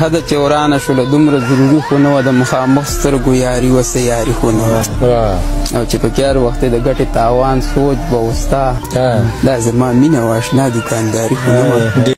حده چې ورانه شوله دومره ضروري خو نه وه د مخامخ سترګو یاري وه سیاري خو نه وه او چې پکې هر وختې د ګټې تاوان سوچ به وستا دا زما مینه وه اشنا دوکانداري خو نه وه